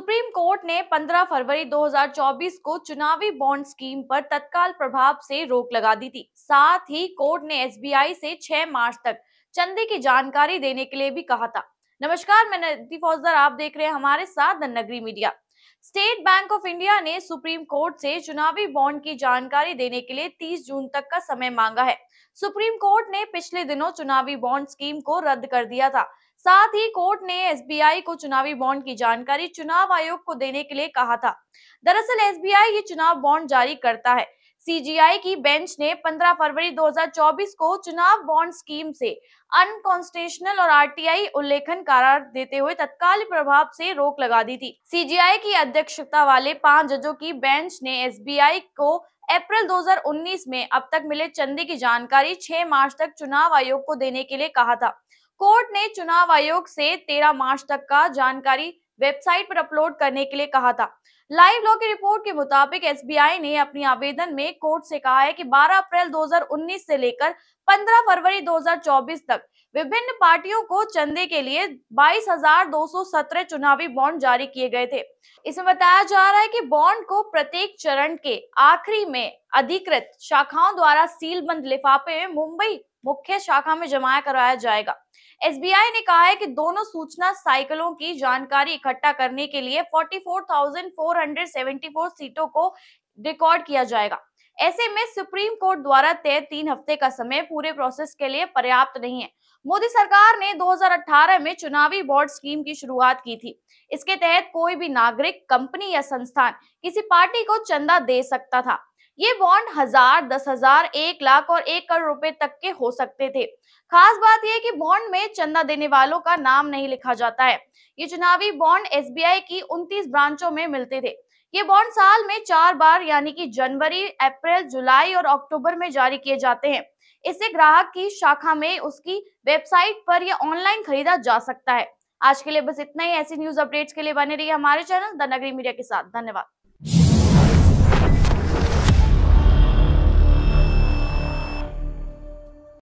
Court ने 15 फरवरी 2024 को चुनावी बॉन्ड स्कीम पर तत्काल प्रभाव से रोक लगा दी थी। साथ ही कोर्ट ने एसबीआई से 6 मार्च तक चंदे की जानकारी देने के लिए भी कहा था। नमस्कार, मैं नदी फौजदार, आप देख रहे हैं हमारे साथ नगरी media. State Bank of India ने सुप्रीम कोर्ट से चुनावी बॉन्ड की जानकारी देने के लिए 30 जून तक का समय मांगा है। सुप्रीम कोर्ट ने पिछले दिनों चुनावी बॉन्ड स्कीम को रद्द कर दिया था। साथ ही कोर्ट ने एसबीआई को चुनावी बॉन्ड की जानकारी चुनाव आयोग को देने के लिए कहा था। दरअसल एसबीआई ये चुनाव बॉन्ड जारी करता है। सीजीआई की बेंच ने 15 फरवरी 2024 को चुनाव बॉन्ड स्कीम से अनकॉन्स्टिट्यूशनल और आरटीआई उल्लेखन करार देते हुए तत्काल प्रभाव से रोक लगा दी थी। सीजीआई की अध्यक्षता वाले पाँच जजों की बेंच ने एसबीआई को अप्रैल 2019 में अब तक मिले चंदे की जानकारी 6 मार्च तक चुनाव आयोग को देने के लिए कहा था। कोर्ट ने चुनाव आयोग से 13 मार्च तक का जानकारी वेबसाइट पर अपलोड करने के लिए कहा था। लाइव लॉ की रिपोर्ट के मुताबिक एसबीआई ने अपनी आवेदन में कोर्ट से कहा है कि 12 अप्रैल 2019 से लेकर 15 फरवरी 2024 तक विभिन्न पार्टियों को चंदे के लिए 22,217 चुनावी बॉन्ड जारी किए गए थे। इसमें बताया जा रहा है कि बॉन्ड को प्रत्येक चरण के आखिरी में अधिकृत शाखाओं द्वारा सीलबंद लिफाफे में मुंबई मुख्य शाखा में जमा करवाया जाएगा। एसबीआई ने कहा है कि दोनों सूचना साइकिलों की जानकारी इकट्ठा करने के लिए 44,474 सीटों को रिकॉर्ड किया जाएगा। ऐसे में सुप्रीम कोर्ट द्वारा तय तीन हफ़्ते का समय पूरे प्रोसेस के लिए पर्याप्त नहीं है। मोदी सरकार ने 2018 में चुनावी बॉन्ड स्कीम की शुरुआत की थी। इसके तहत कोई भी नागरिक कंपनी या संस्थान किसी पार्टी को चंदा दे सकता था। ये बॉन्ड हज़ार, दस हज़ार, एक लाख और एक करोड़ रुपए तक के हो सकते थे। खास बात यह कि बॉन्ड में चंदा देने वालों का नाम नहीं लिखा जाता है। ये चुनावी बॉन्ड एसबीआई की 29 ब्रांचों में मिलते थे। ये बॉन्ड साल में चार बार, यानी कि जनवरी, अप्रैल, जुलाई और अक्टूबर में जारी किए जाते हैं। इसे ग्राहक की शाखा में उसकी वेबसाइट पर या ऑनलाइन खरीदा जा सकता है। आज के लिए बस इतना ही। ऐसी न्यूज़ अपडेट्स के लिए बने रही हमारे चैनल द नगरी मीडिया के साथ। धन्यवाद।